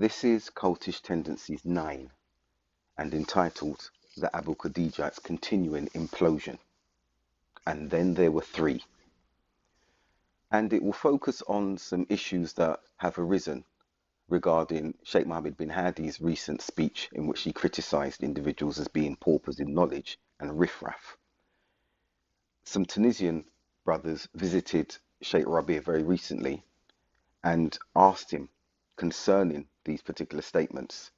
This is Cultish Tendencies 9 and entitled The Abu Khadijites Continuing Implosion. And then there were three. And it will focus on some issues that have arisen regarding Sheikh Mohammed bin Hadi's recent speech in which he criticized individuals as being paupers in knowledge and riffraff. Some Tunisian brothers visited Sheikh Rabi very recently and asked him concerning these particular statements.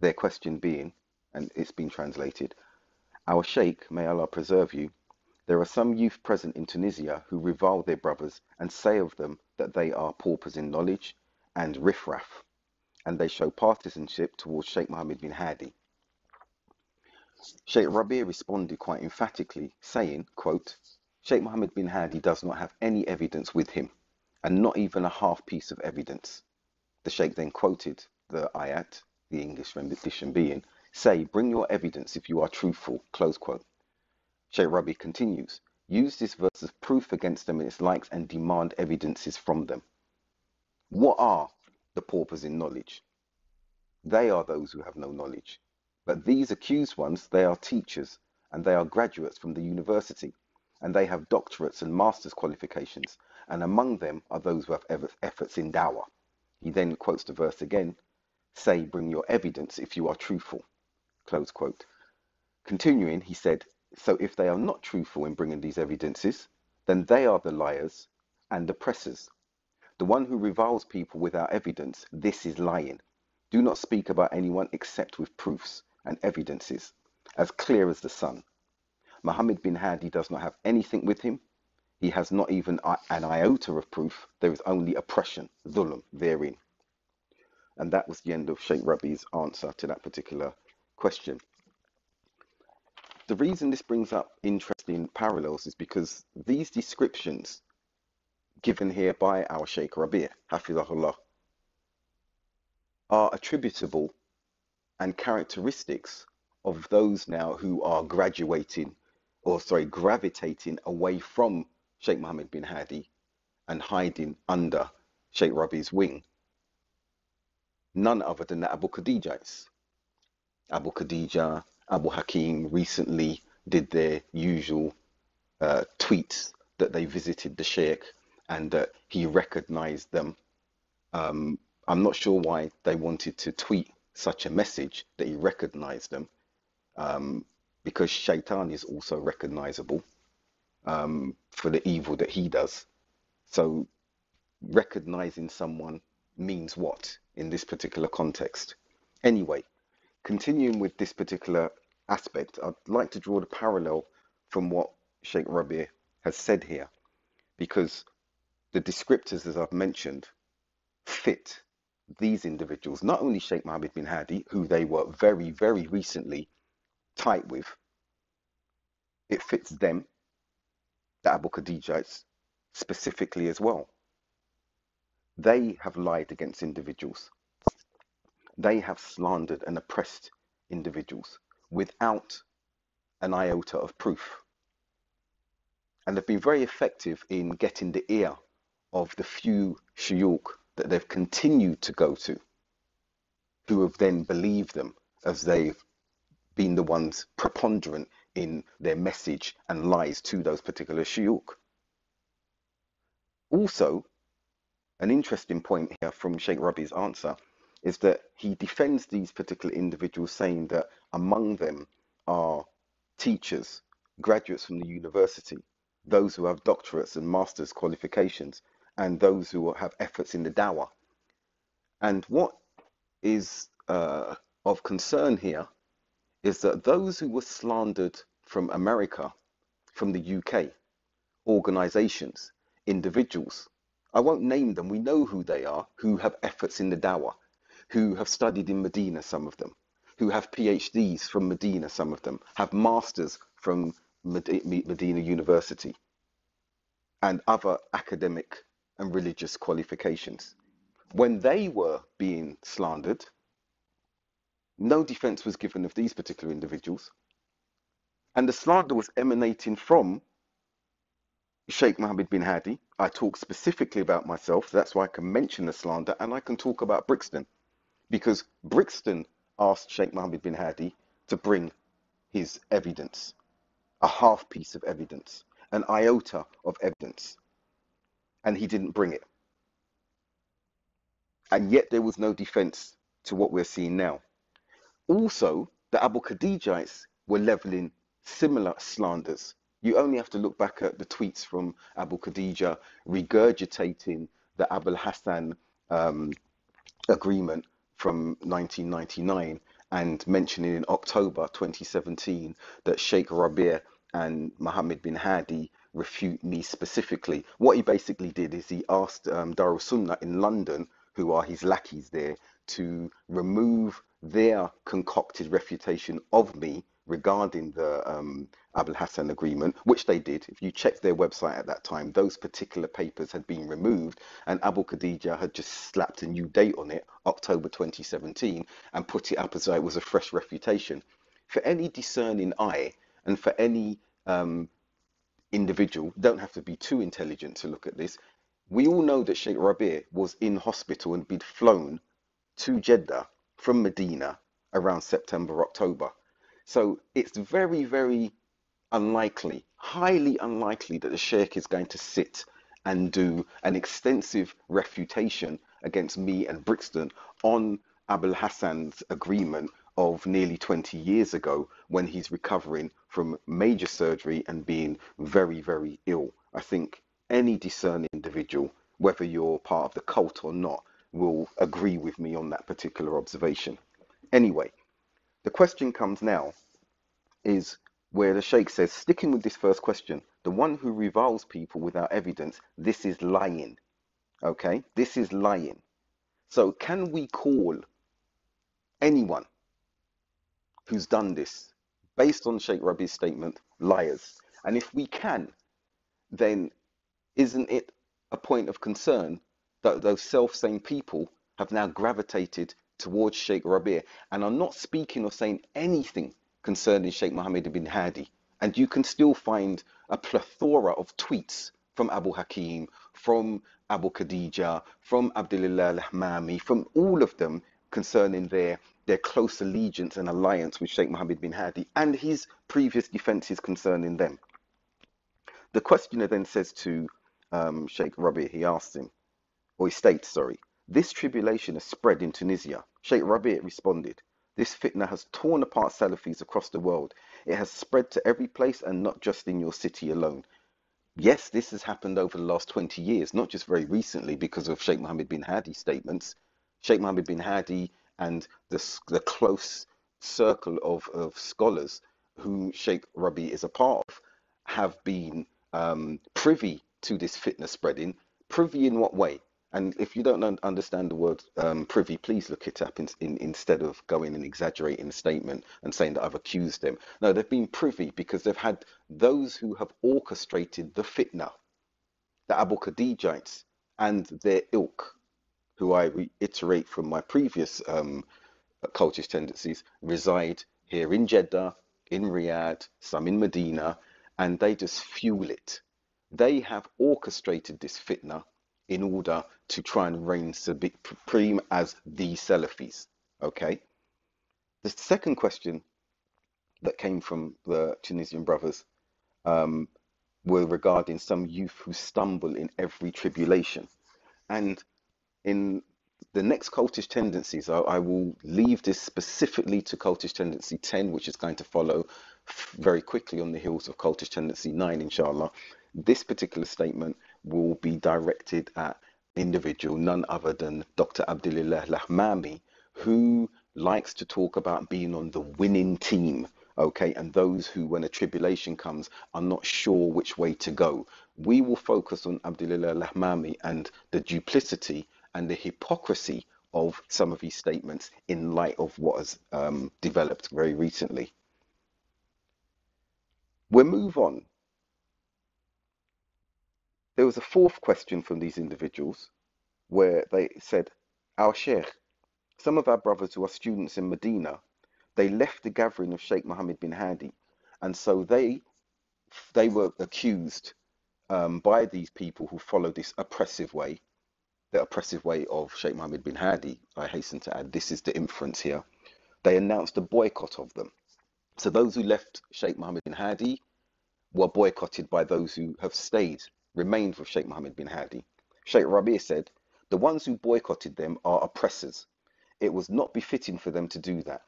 Their question being, and it's been translated, Our Sheikh, may Allah preserve you, there are some youth present in Tunisia who revile their brothers and say of them that they are paupers in knowledge and riffraff, and they show partisanship towards Sheikh Mohammed bin Hadi. Sheikh Rabi' responded quite emphatically, saying, quote, Sheikh Mohammed bin Hadi does not have any evidence with him, and not even a half piece of evidence. The Sheikh then quoted the ayat, the English rendition being, Say, bring your evidence if you are truthful, close quote. Sheikh Rabi continues, use this verse as proof against them and its likes and demand evidences from them. What are the paupers in knowledge? They are those who have no knowledge. But these accused ones, they are teachers and they are graduates from the university and they have doctorates and master's qualifications. And among them are those who have efforts in dawah. He then quotes the verse again say, bring your evidence if you are truthful. Close quote. Continuing, he said, so if they are not truthful in bringing these evidences, then they are the liars and oppressors. The one who reviles people without evidence, this is lying. Do not speak about anyone except with proofs and evidences, as clear as the sun. Muhammad bin Hadi does not have anything with him, he has not even an iota of proof. There is only oppression, dhulm, therein. And that was the end of Sheikh Rabi's answer to that particular question. The reason this brings up interesting parallels is because these descriptions given here by our Sheikh Rabi, Hafizahullah, are attributable and characteristics of those now who are graduating or sorry, gravitating away from Sheikh Mohammed bin Hadi and hiding under Sheikh Rabi's wing. None other than the Abu Khadijites. Abu Khadija, Abu Hakim recently did their usual uh, tweets that they visited the Sheikh and that he recognized them. Um, I'm not sure why they wanted to tweet such a message that he recognized them um, because Shaitan is also recognizable um, for the evil that he does. So recognizing someone means what in this particular context? Anyway, continuing with this particular aspect, I'd like to draw the parallel from what Sheikh Rabi has said here, because the descriptors, as I've mentioned, fit these individuals, not only Sheikh Mohammed bin Hadi, who they were very, very recently tight with, it fits them the Abu Khadijites specifically as well. They have lied against individuals. They have slandered and oppressed individuals without an iota of proof. And they've been very effective in getting the ear of the few shuyukh that they've continued to go to, who have then believed them as they've been the ones preponderant in their message and lies to those particular shuyukh. Also, an interesting point here from Sheikh Rabi's answer is that he defends these particular individuals, saying that among them are teachers, graduates from the university, those who have doctorates and master's qualifications, and those who have efforts in the dawah. And what is uh, of concern here is that those who were slandered from America, from the UK, organizations, individuals, I won't name them, we know who they are, who have efforts in the Dawah, who have studied in Medina, some of them, who have PhDs from Medina, some of them, have masters from Medina University, and other academic and religious qualifications. When they were being slandered, no defense was given of these particular individuals. And the slander was emanating from Sheikh Mohammed bin Hadi. I talk specifically about myself. That's why I can mention the slander and I can talk about Brixton because Brixton asked Sheikh Mohammed bin Hadi to bring his evidence, a half piece of evidence, an iota of evidence, and he didn't bring it. And yet there was no defense to what we're seeing now. Also, the Abu Khadijites were leveling similar slanders. You only have to look back at the tweets from Abu Khadija regurgitating the Abul Hassan um, agreement from 1999 and mentioning in October 2017 that Sheikh Rabi' and Mohammed bin Hadi refute me specifically. What he basically did is he asked um, Darul Sunnah in London, who are his lackeys there, to remove their concocted refutation of me regarding the um, Abul Hassan agreement, which they did. If you check their website at that time, those particular papers had been removed, and Abu Khadija had just slapped a new date on it, October 2017, and put it up as though it was a fresh refutation. For any discerning eye, and for any um, individual, don't have to be too intelligent to look at this. We all know that Sheikh Rabi' was in hospital and been flown to Jeddah from Medina around September, October. So it's very, very unlikely, highly unlikely that the Sheikh is going to sit and do an extensive refutation against me and Brixton on Abul Hassan's agreement of nearly 20 years ago when he's recovering from major surgery and being very, very ill. I think any discerning individual, whether you're part of the cult or not, will agree with me on that particular observation. Anyway, the question comes now is where the Sheikh says, sticking with this first question, the one who reviles people without evidence, this is lying. Okay, this is lying. So, can we call anyone who's done this based on Sheikh Rabi's statement liars? And if we can, then isn't it a point of concern that those self same people have now gravitated towards Sheikh Rabi and are not speaking or saying anything concerning Sheikh Mohammed bin Hadi. And you can still find a plethora of tweets from Abu Hakim, from Abu Khadija, from Abdullah al-Hamami, from all of them concerning their their close allegiance and alliance with Sheikh Mohammed bin Hadi and his previous defenses concerning them. The questioner then says to um, Sheikh Rabi, he asks him, or he states, sorry, this tribulation has spread in Tunisia. Sheikh Rabi' responded, this fitna has torn apart Salafis across the world. It has spread to every place and not just in your city alone. Yes, this has happened over the last 20 years, not just very recently because of Sheikh Mohammed bin Hadi's statements. Sheikh Mohammed bin Hadi and the, the close circle of, of scholars whom Sheikh Rabi is a part of have been um, privy to this fitna spreading. Privy in what way? And if you don't understand the word um, privy, please look it up in, in, instead of going and exaggerating the statement and saying that I've accused them. No, they've been privy because they've had those who have orchestrated the fitna, the Abu Khadijites and their ilk, who I reiterate from my previous um, cultish tendencies, reside here in Jeddah, in Riyadh, some in Medina, and they just fuel it. They have orchestrated this fitna in order to try and reign supreme as the Salafis. Okay. The second question that came from the Tunisian brothers um, were regarding some youth who stumble in every tribulation. And in the next cultish tendencies, I, I, will leave this specifically to cultish tendency 10, which is going to follow very quickly on the heels of cultish tendency 9, inshallah. This particular statement will be directed at individual, none other than Dr. Abdullah Lahmami, who likes to talk about being on the winning team. Okay, and those who, when a tribulation comes, are not sure which way to go. We will focus on Abdullah Lahmami and the duplicity and the hypocrisy of some of his statements in light of what has um, developed very recently. We'll move on there was a fourth question from these individuals where they said, Our Sheikh, some of our brothers who are students in Medina, they left the gathering of Sheikh Mohammed bin Hadi, and so they they were accused um, by these people who follow this oppressive way the oppressive way of Sheikh Mohammed bin Hadi, I hasten to add, this is the inference here. They announced a boycott of them. So those who left Sheikh Mohammed bin Hadi were boycotted by those who have stayed, remained with Sheikh Mohammed bin Hadi. Sheikh Rabi said, The ones who boycotted them are oppressors. It was not befitting for them to do that.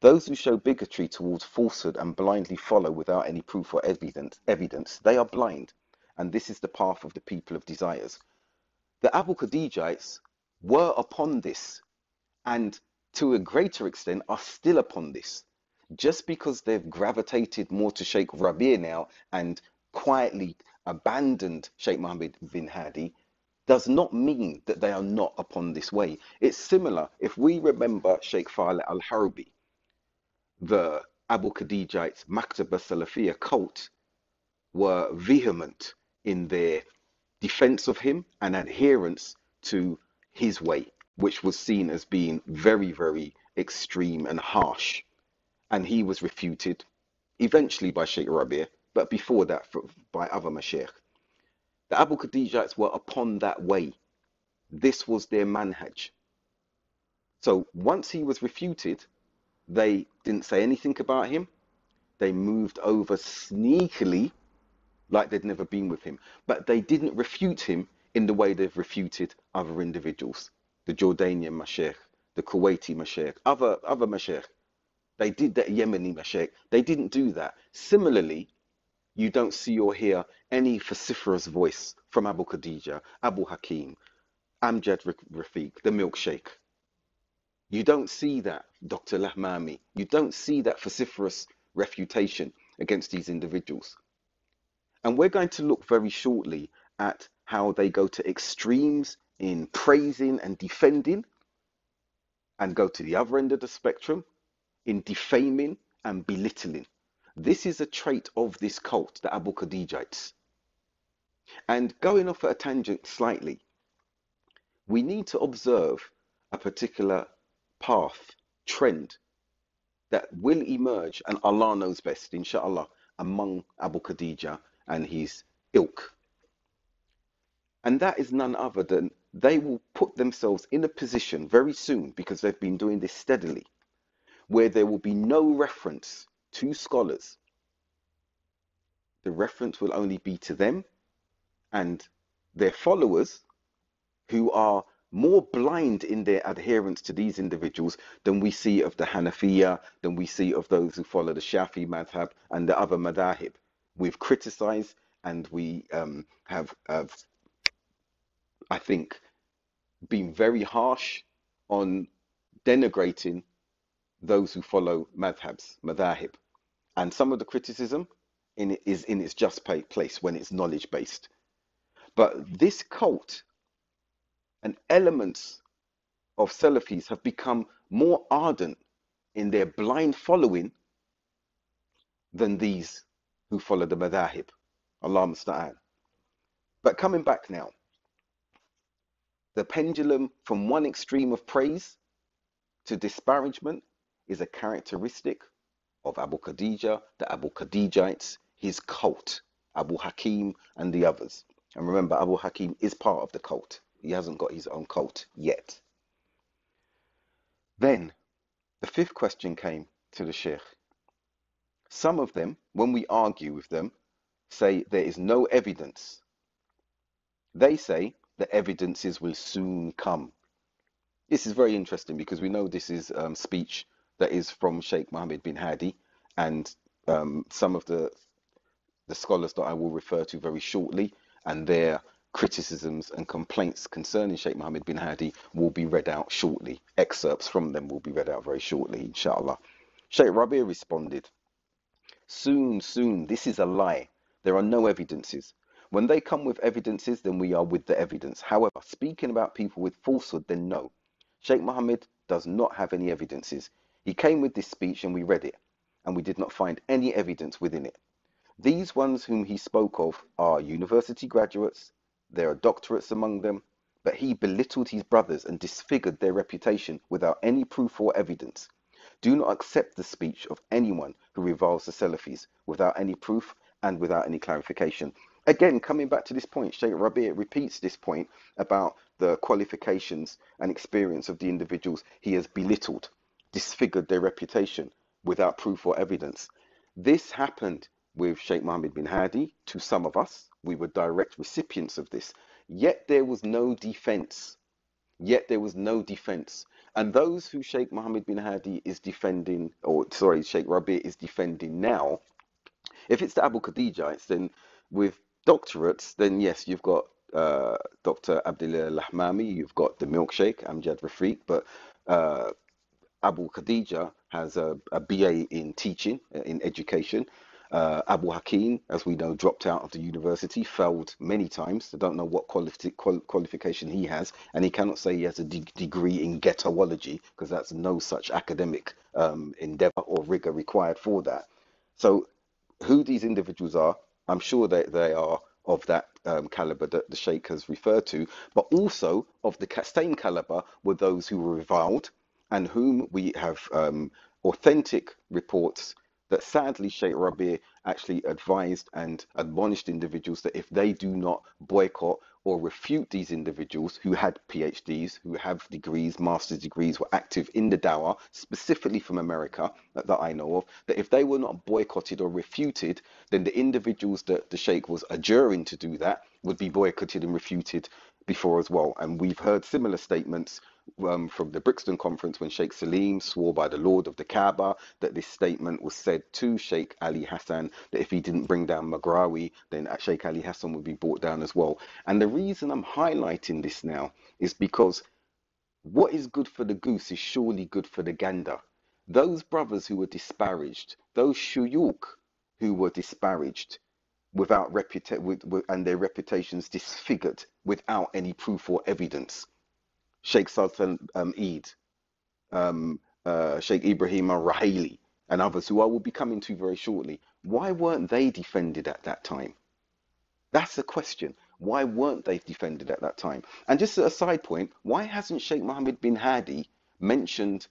Those who show bigotry towards falsehood and blindly follow without any proof or evidence, evidence, they are blind, and this is the path of the people of desires. The Abu Khadijites were upon this, and to a greater extent are still upon this. Just because they've gravitated more to Sheikh Rabi' now and quietly abandoned Sheikh Mohammed bin Hadi does not mean that they are not upon this way. It's similar if we remember Sheikh Faleh al Harbi the Abu Khadijites, Maktaba Salafiyah cult were vehement in their defense of him and adherence to his way, which was seen as being very, very extreme and harsh. And he was refuted eventually by Sheikh Rabi', but before that by other Mashaykh. The Abu Khadijites were upon that way. This was their manhaj. So once he was refuted, they didn't say anything about him. They moved over sneakily, like they'd never been with him. But they didn't refute him in the way they've refuted other individuals, the Jordanian Mashaykh, the Kuwaiti Mashaykh, other, other Mashaykh. They did that Yemeni Mashaykh. They didn't do that. Similarly, you don't see or hear any vociferous voice from Abu Khadija, Abu Hakim, Amjad Rafiq, the milkshake. You don't see that, Dr. Lahmami. You don't see that vociferous refutation against these individuals. And we're going to look very shortly at how they go to extremes in praising and defending, and go to the other end of the spectrum in defaming and belittling. This is a trait of this cult, the Abu Khadijites. And going off at a tangent slightly, we need to observe a particular path, trend that will emerge, and Allah knows best, inshallah, among Abu Khadija and his ilk. And that is none other than they will put themselves in a position very soon, because they've been doing this steadily, where there will be no reference to scholars. The reference will only be to them and their followers who are more blind in their adherence to these individuals than we see of the Hanafiya, than we see of those who follow the Shafi madhab and the other madahib. We've criticized and we um, have, have, I think, been very harsh on denigrating those who follow madhabs, madahib. And some of the criticism in is in its just place when it's knowledge based. But this cult and elements of Salafis have become more ardent in their blind following than these who follow the madahib. Allah musta'an. But coming back now, the pendulum from one extreme of praise to disparagement is a characteristic of Abu Khadija, the Abu Khadijites, his cult, Abu Hakim, and the others. And remember, Abu Hakim is part of the cult. He hasn't got his own cult yet. Then the fifth question came to the Sheikh. Some of them, when we argue with them, say there is no evidence. They say the evidences will soon come. This is very interesting because we know this is um, speech that is from Sheikh Mohammed bin Hadi and um, some of the the scholars that I will refer to very shortly and their criticisms and complaints concerning Sheikh Mohammed bin Hadi will be read out shortly. Excerpts from them will be read out very shortly, inshallah. Sheikh Rabi responded, Soon, soon, this is a lie. There are no evidences. When they come with evidences, then we are with the evidence. However, speaking about people with falsehood, then no. Sheikh Mohammed does not have any evidences. He came with this speech and we read it, and we did not find any evidence within it. These ones whom he spoke of are university graduates, there are doctorates among them, but he belittled his brothers and disfigured their reputation without any proof or evidence. Do not accept the speech of anyone who reviles the Salafis without any proof and without any clarification. again, coming back to this point, Sheikh Rabi' repeats this point about the qualifications and experience of the individuals he has belittled, disfigured their reputation without proof or evidence. This happened with Sheikh Mohammed bin Hadi to some of us. We were direct recipients of this. Yet there was no defense. Yet there was no defense. And those who Sheikh Mohammed bin Hadi is defending, or sorry, Sheikh Rabi is defending now, if it's the Abu Khadijites, then with doctorates, then yes, you've got uh, Dr. Abdullah Lahmami, you've got the milkshake, Amjad Rafiq, but uh, Abu Khadija has a, a BA in teaching, uh, in education. Uh, Abu Hakim, as we know, dropped out of the university, failed many times. I don't know what quali qual qualification he has, and he cannot say he has a de degree in ghettoology because that's no such academic um, endeavor or rigor required for that. So, who these individuals are, I'm sure that they are of that um, caliber that the Sheikh has referred to, but also of the same caliber were those who were reviled and whom we have um, authentic reports that sadly Sheikh Rabi actually advised and admonished individuals that if they do not boycott or refute these individuals who had PhDs, who have degrees, master's degrees, were active in the Dawah, specifically from America that, that I know of, that if they were not boycotted or refuted, then the individuals that the Sheikh was adjuring to do that would be boycotted and refuted before as well. And we've heard similar statements um, from the Brixton conference when Sheikh Salim swore by the Lord of the Kaaba that this statement was said to Sheikh Ali Hassan that if he didn't bring down Maghrawi, then Sheikh Ali Hassan would be brought down as well. And the reason I'm highlighting this now is because what is good for the goose is surely good for the gander. Those brothers who were disparaged, those shuyuk who were disparaged without reputa- with, with, and their reputations disfigured without any proof or evidence Sheikh Sultan um, Eid, um, uh, Sheikh Ibrahim al Rahili, and others who I will be coming to very shortly. Why weren't they defended at that time? That's the question. Why weren't they defended at that time? And just a side point, why hasn't Sheikh Mohammed bin Hadi mentioned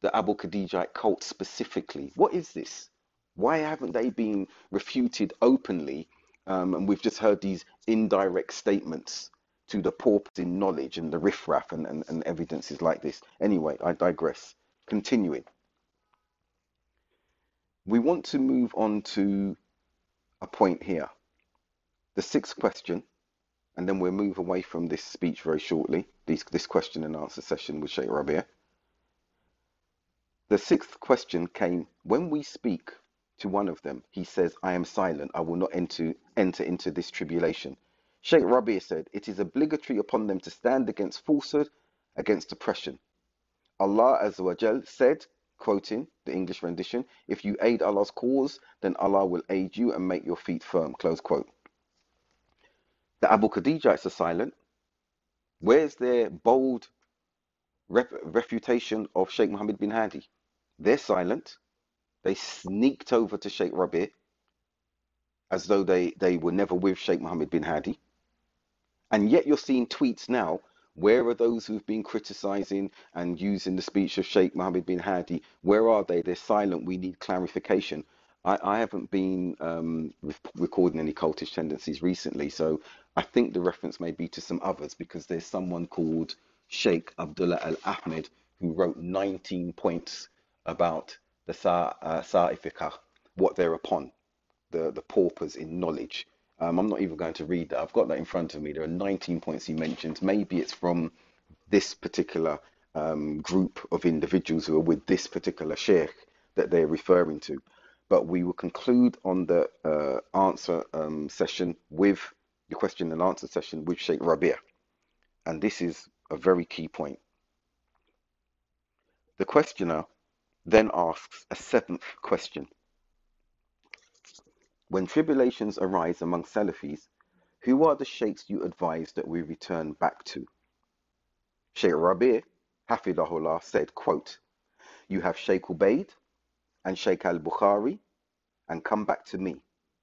the Abu Khadijite cult specifically? What is this? Why haven't they been refuted openly? Um, and we've just heard these indirect statements to the paupers in knowledge and the riffraff and, and, and evidences like this. Anyway, I digress. Continuing. We want to move on to a point here. The sixth question, and then we'll move away from this speech very shortly, this, this question and answer session with Sheikh Rabia. The sixth question came when we speak to one of them, he says, I am silent, I will not enter, enter into this tribulation. Sheikh Rabi said, It is obligatory upon them to stand against falsehood, against oppression. Allah Azza said, quoting the English rendition, If you aid Allah's cause, then Allah will aid you and make your feet firm. Close quote. The Abu Khadijites are silent. Where's their bold ref refutation of Sheikh Mohammed bin Hadi? They're silent. They sneaked over to Sheikh Rabi as though they, they were never with Sheikh Mohammed bin Hadi. And yet you're seeing tweets now. Where are those who've been criticizing and using the speech of Sheikh Mohammed bin Hadi? Where are they? They're silent. We need clarification. I, I haven't been um, recording any cultish tendencies recently, so I think the reference may be to some others because there's someone called Sheikh Abdullah Al Ahmed who wrote 19 points about the Sa uh, what they're upon, the, the paupers in knowledge. Um, I'm not even going to read that. I've got that in front of me. There are 19 points he mentions. Maybe it's from this particular um, group of individuals who are with this particular sheikh that they're referring to. But we will conclude on the uh, answer um, session with the question and answer session with Sheikh Rabia. And this is a very key point. The questioner then asks a seventh question. When tribulations arise among Salafis, who are the sheikhs you advise that we return back to? Sheikh Rabi, Hafidahullah, said, quote, You have Sheikh Ubaid and Sheikh al-Bukhari, and come back to me,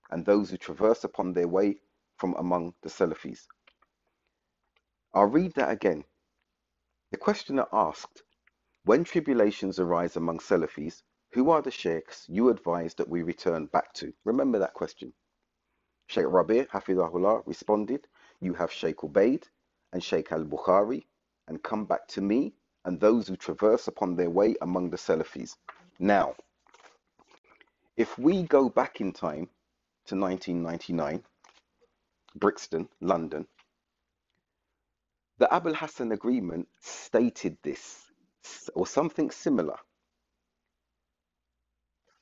and those who traverse upon their way from among the Salafis. I'll read that again. The questioner asked, When tribulations arise among Salafis, who are the sheikhs you advise that we return back to? Remember that question. Sheikh Rabi, Hafizahullah, responded, You have Sheikh Ubaid and Sheikh al Bukhari, and come back to me and those who traverse upon their way among the Salafis. Now, if we go back in time to 1999, Brixton, London, the Abul Hassan Agreement stated this, or something similar.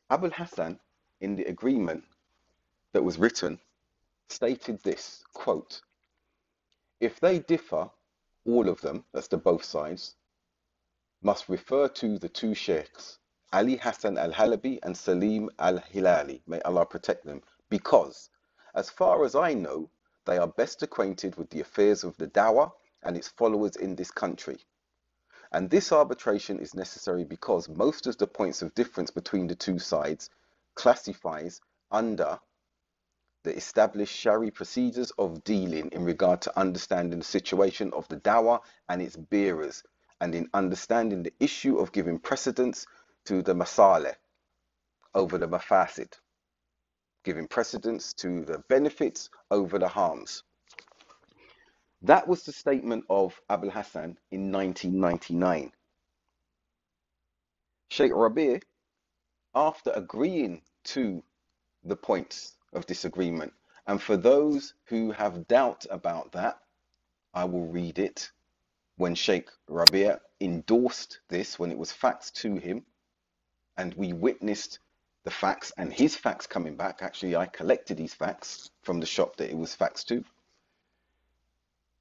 Abul Hassan, in the agreement that was written, stated this quote, If they differ, all of them, that's the both sides, must refer to the two sheikhs, Ali Hassan al Halabi and Salim al Hilali. May Allah protect them. Because, as far as I know, they are best acquainted with the affairs of the Dawah and its followers in this country. And this arbitration is necessary because most of the points of difference between the two sides classifies under the established Shari procedures of dealing in regard to understanding the situation of the dawa and its bearers, and in understanding the issue of giving precedence to the Masaleh over the Mafasid, giving precedence to the benefits over the harms. That was the statement of Abul Hassan in 1999. Sheikh Rabi, after agreeing to the points of disagreement, and for those who have doubt about that, I will read it. When Sheikh Rabia endorsed this, when it was faxed to him, and we witnessed the fax and his fax coming back. Actually, I collected these facts from the shop that it was faxed to.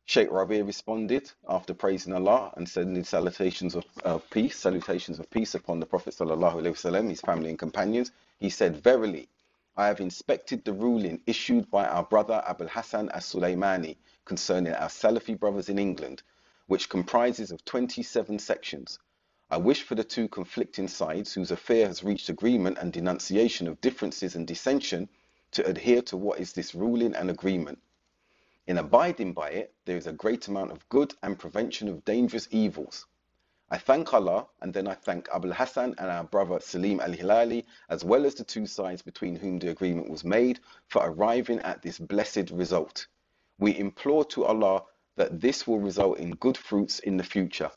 Sheikh Rabi responded after praising Allah and sending salutations of, of peace, salutations of peace upon the Prophet wasallam, his family and companions. He said, "Verily, I have inspected the ruling issued by our brother Abul Hassan as-Sulaymani concerning our Salafi brothers in England, which comprises of 27 sections. I wish for the two conflicting sides whose affair has reached agreement and denunciation of differences and dissension to adhere to what is this ruling and agreement." In abiding by it, there is a great amount of good and prevention of dangerous evils. I thank Allah and then I thank Abul Hassan and our brother Salim al Hilali, as well as the two sides between whom the agreement was made, for arriving at this blessed result. We implore to Allah that this will result in good fruits in the future.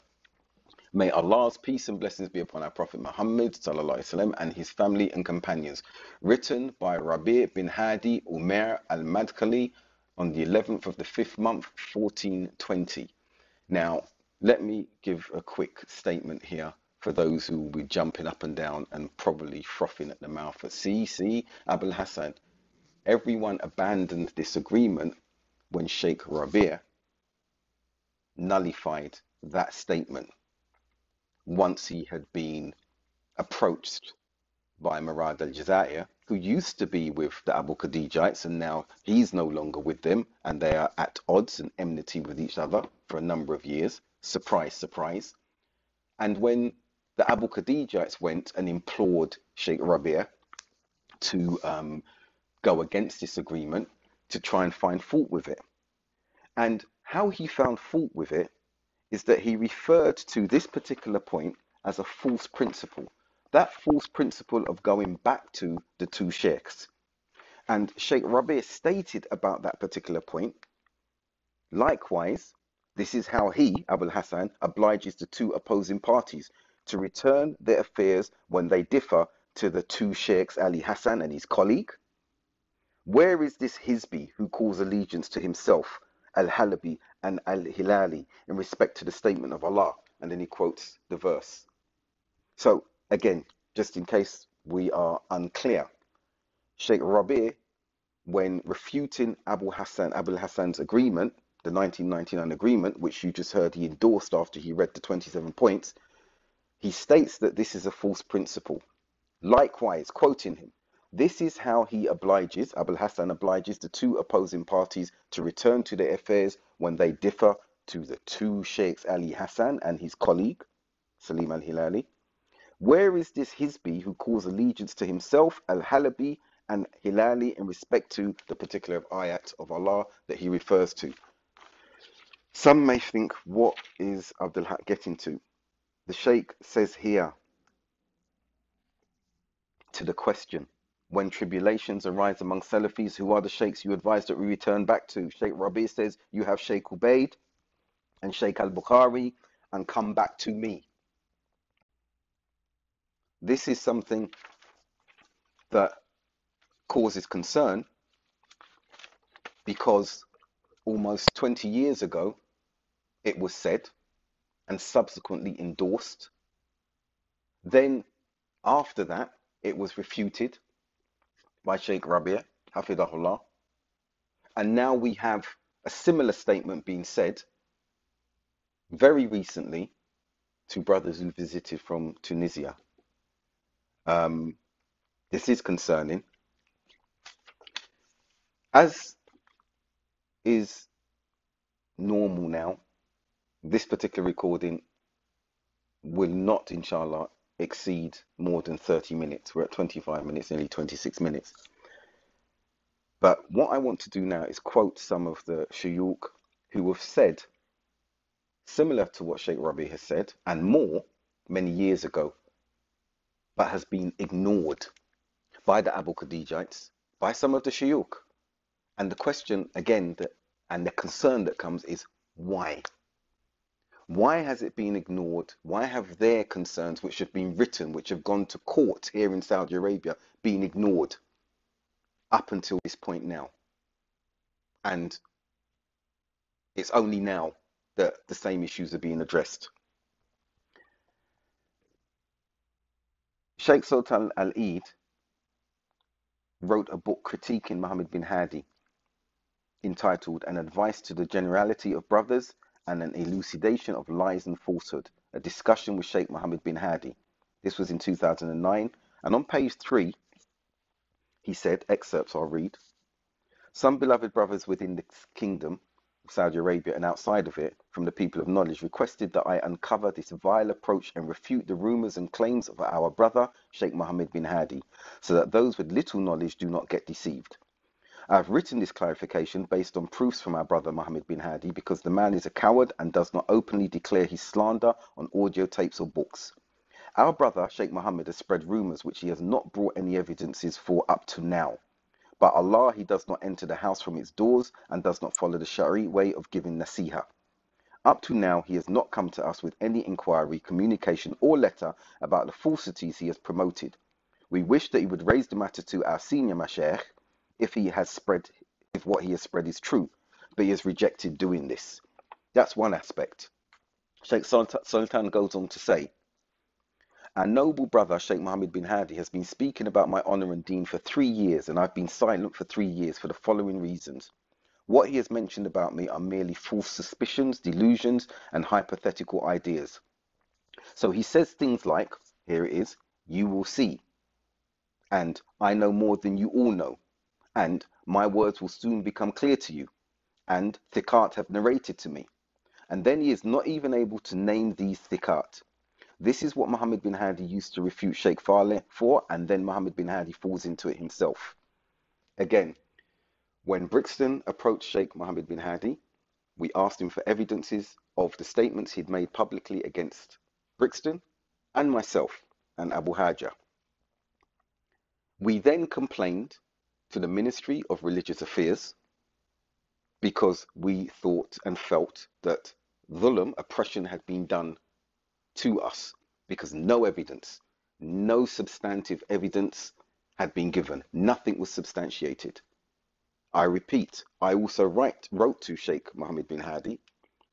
May Allah's peace and blessings be upon our Prophet Muhammad وسلم, and his family and companions. Written by Rabi' bin Hadi Umair al Madkhali on the 11th of the fifth month, 1420. Now, let me give a quick statement here for those who will be jumping up and down and probably frothing at the mouth. See, see, Abul Hassan, everyone abandoned this agreement when Sheikh Rabia nullified that statement once he had been approached by Murad al Jazair, who used to be with the Abu Khadijites, and now he's no longer with them, and they are at odds and enmity with each other for a number of years. Surprise, surprise. And when the Abu Khadijites went and implored Sheikh Rabia to um, go against this agreement, to try and find fault with it. And how he found fault with it is that he referred to this particular point as a false principle that false principle of going back to the two sheikhs. And Sheikh Rabi stated about that particular point. Likewise, this is how he, Abul Hassan, obliges the two opposing parties to return their affairs when they differ to the two sheikhs, Ali Hassan and his colleague. Where is this Hizbi who calls allegiance to himself, Al Halabi and Al Hilali, in respect to the statement of Allah? And then he quotes the verse. So again, just in case we are unclear, Sheikh Rabi, when refuting Abu Hassan, Abu Hassan's agreement, the 1999 agreement, which you just heard he endorsed after he read the 27 points, he states that this is a false principle. Likewise, quoting him, this is how he obliges, Abu Hassan obliges the two opposing parties to return to their affairs when they differ to the two Sheikhs Ali Hassan and his colleague, Salim al Hilali, where is this Hizbi who calls allegiance to himself, Al Halabi, and Hilali in respect to the particular ayat of Allah that he refers to? Some may think, what is Abdul Haq getting to? The Sheikh says here to the question, when tribulations arise among Salafis, who are the sheikhs you advise that we return back to? Sheikh Rabi says, You have Sheikh Ubaid and Sheikh Al Bukhari, and come back to me. This is something that causes concern because almost 20 years ago it was said and subsequently endorsed. Then, after that, it was refuted by Sheikh Rabia, Hafidahullah. And now we have a similar statement being said very recently to brothers who visited from Tunisia. Um, this is concerning. As is normal now, this particular recording will not, inshallah, exceed more than 30 minutes. We're at 25 minutes, nearly 26 minutes. But what I want to do now is quote some of the shuyukh who have said similar to what Sheikh Rabi has said and more many years ago, but has been ignored by the Abu Khadijites, by some of the shuyukh. And the question again that and the concern that comes is why? Why has it been ignored? Why have their concerns, which have been written, which have gone to court here in Saudi Arabia, been ignored up until this point now? And it's only now that the same issues are being addressed. Sheikh Sultan Al Eid wrote a book critiquing Muhammad bin Hadi entitled An Advice to the Generality of Brothers and an Elucidation of Lies and Falsehood, a discussion with Sheikh Mohammed bin Hadi. This was in 2009. And on page three, he said, excerpts I'll read. Some beloved brothers within the kingdom Saudi Arabia and outside of it, from the people of knowledge, requested that I uncover this vile approach and refute the rumors and claims of our brother, Sheikh Mohammed bin Hadi, so that those with little knowledge do not get deceived. I have written this clarification based on proofs from our brother Mohammed bin Hadi because the man is a coward and does not openly declare his slander on audio tapes or books. Our brother Sheikh Mohammed has spread rumors which he has not brought any evidences for up to now. But Allah, he does not enter the house from its doors and does not follow the Shari way of giving nasiha. Up to now, he has not come to us with any inquiry, communication, or letter about the falsities he has promoted. We wish that he would raise the matter to our senior mashaykh if he has spread, if what he has spread is true, but he has rejected doing this. That's one aspect. Sheikh Sultan goes on to say, Our noble brother Sheikh Mohammed bin Hadi has been speaking about my honor and deen for three years, and I've been silent for three years for the following reasons. What he has mentioned about me are merely false suspicions, delusions, and hypothetical ideas. So he says things like, here it is, you will see, and I know more than you all know, and my words will soon become clear to you, and Thiqat have narrated to me. And then he is not even able to name these Thiqat. This is what Muhammad bin Hadi used to refute Sheikh Faleh for, and then Muhammad bin Hadi falls into it himself. Again, when Brixton approached Sheikh Mohammed bin Hadi, we asked him for evidences of the statements he'd made publicly against Brixton and myself and Abu Haja. We then complained to the Ministry of Religious Affairs because we thought and felt that dhulm, oppression, had been done to us because no evidence, no substantive evidence had been given. Nothing was substantiated. I repeat, I also write, wrote to Sheikh Mohammed bin Hadi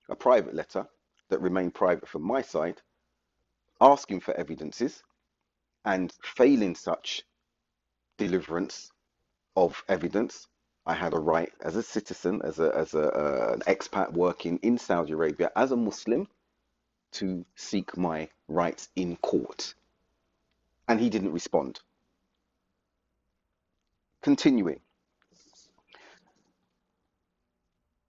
a private letter that remained private from my side, asking for evidences and failing such deliverance of evidence. I had a right as a citizen, as a as a uh, an expat working in Saudi Arabia as a Muslim, to seek my rights in court, and he didn't respond. Continuing,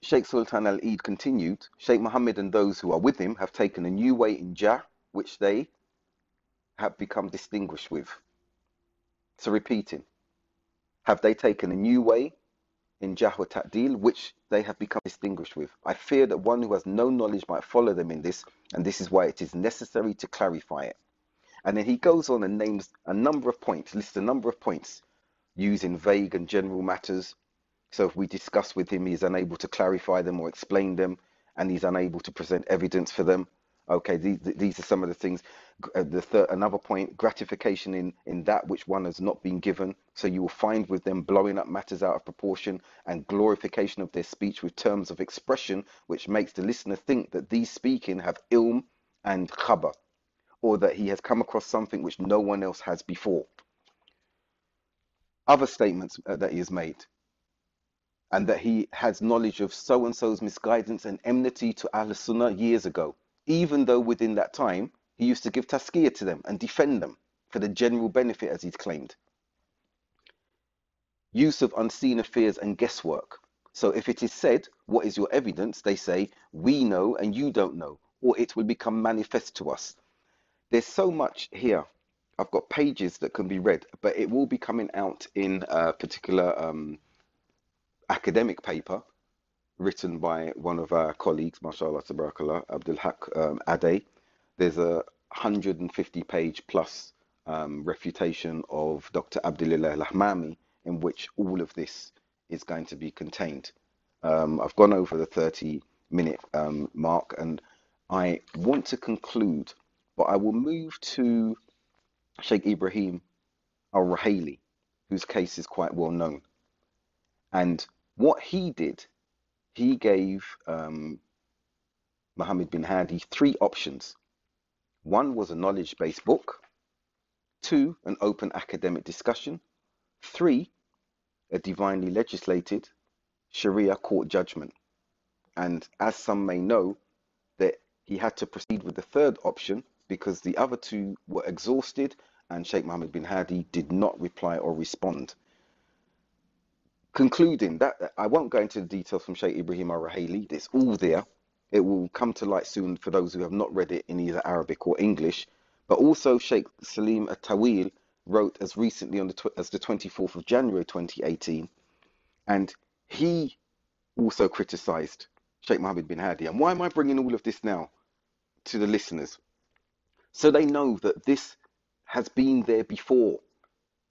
Sheikh Sultan Al Eid continued. Sheikh Mohammed and those who are with him have taken a new way in Jarh, which they have become distinguished with. So repeating. Have they taken a new way in Jarh wa Ta'dil, which they have become distinguished with? I fear that one who has no knowledge might follow them in this, and this is why it is necessary to clarify it. And then he goes on and names a number of points, lists a number of points using vague and general matters. So if we discuss with him, he's unable to clarify them or explain them, and he's unable to present evidence for them. Okay, these these are some of the things. Uh, the third, another point, gratification in in that which one has not been given. So you will find with them blowing up matters out of proportion and glorification of their speech with terms of expression, which makes the listener think that these speaking have ilm and khabar, or that he has come across something which no one else has before. Other statements uh, that he has made and that he has knowledge of so and so's misguidance and enmity to Ahl Sunnah years ago, even though within that time he used to give tazkiyah to them and defend them for the general benefit, as he's claimed. Use of unseen affairs and guesswork. So if it is said, What is your evidence? they say, We know and you don't know, or it will become manifest to us. There's so much here. I've got pages that can be read, but it will be coming out in a particular um, academic paper written by one of our colleagues, mashallah, tabarakallah, Abdul Haq um, Ade. There's a 150 page plus um, refutation of Dr. Abdullah Lahmami in which all of this is going to be contained. Um, I've gone over the 30 minute um, mark and I want to conclude, but I will move to Sheikh Ibrahim al Ruhaili, whose case is quite well known. And what he did, he gave um, Muhammad bin Hadi three options. One was a knowledge based book, two, an open academic discussion, three, a divinely legislated Sharia court judgment. And as some may know, that he had to proceed with the third option because the other two were exhausted and Sheikh Mohammed bin Hadi did not reply or respond concluding that I won't go into the details from Sheikh Ibrahim al Ruhaili. It's all there. It will come to light soon for those who have not read it in either Arabic or English. But also Sheikh Salim At-Tawil wrote as recently on the as the 24th of January 2018, and he also criticised Sheikh Mohammed bin Hadi. And why am I bringing all of this now to the listeners? So they know that this has been there before,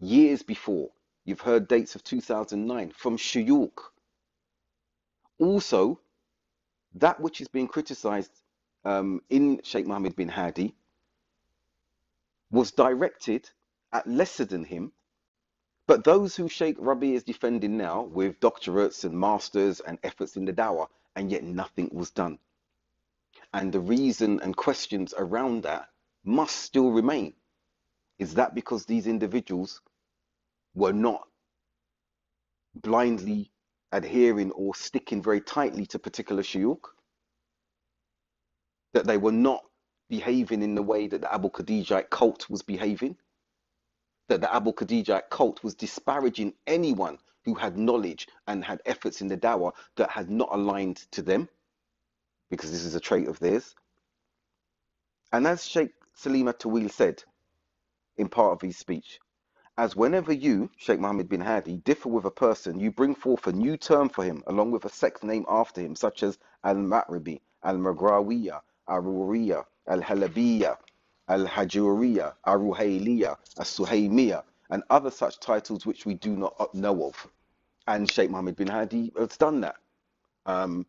years before. You've heard dates of 2009 from Shuyuk. Also, that which is being criticized um, in Sheikh Mohammed bin Hadi was directed at lesser than him. But those who Sheikh Rabi is defending now with doctorates and masters and efforts in the dawah, and yet nothing was done. And the reason and questions around that must still remain. Is that because these individuals were not blindly adhering or sticking very tightly to particular shiuk, that they were not behaving in the way that the Abu Khadeejite cult was behaving, that the Abu Khadeejite cult was disparaging anyone who had knowledge and had efforts in the dawah that had not aligned to them, because this is a trait of theirs. And as Sheikh Salim At-Tawil said in part of his speech, as whenever you, Sheikh Mohammed bin Hadi, differ with a person, you bring forth a new term for him, along with a sect name after him, such as Al-Ma'ribi, Al-Maghrawiya, Aruriya, Al-Halabiya, Al-Hajuriya, Al-Ruhayliya, Al-Suhaymiya, and other such titles which we do not know of. And Sheikh Mohammed bin Hadi has done that. Um,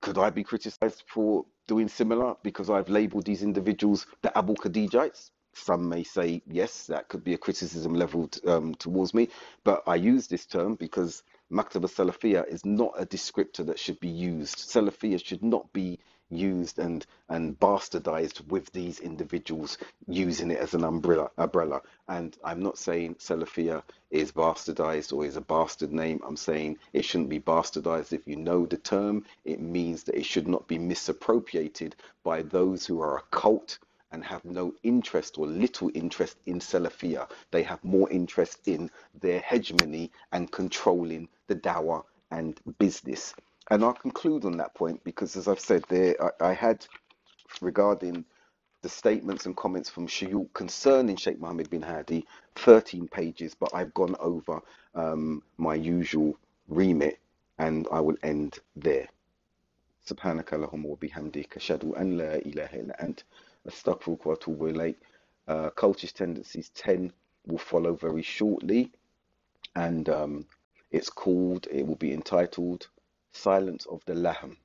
could I be criticized for doing similar because I've labeled these individuals the Abu Khadeejites? Some may say, yes, that could be a criticism leveled um, towards me, but I use this term because Maktaba Salafiyah is not a descriptor that should be used. Salafiyah should not be used and and bastardized with these individuals using it as an umbrella umbrella. And i'm not saying salafia is bastardized or is a bastard name. I'm saying it shouldn't be bastardized. If you know the term it means that it should not be misappropriated by those who are a cult and have no interest or little interest in Salafiyah. They have more interest in their hegemony and controlling the dawah and business. And I'll conclude on that point because, as I've said, there I, I had regarding the statements and comments from Shuyuk concerning Sheikh Mohammed bin Hadi, 13 pages, but I've gone over um, my usual remit and I will end there. سبحانك اللهم وبحمدك أشهد أن لا إله إلا أنت Astaghfirullah wa atubu Uh, Cultish Tendencies 10 will follow very shortly. and um, it's called. It will be entitled "Silence of the Lamb."